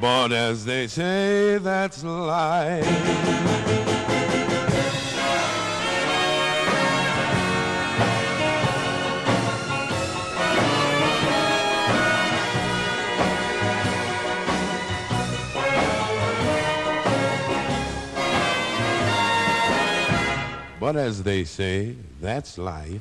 But as they say, that's life. But as they say, that's life.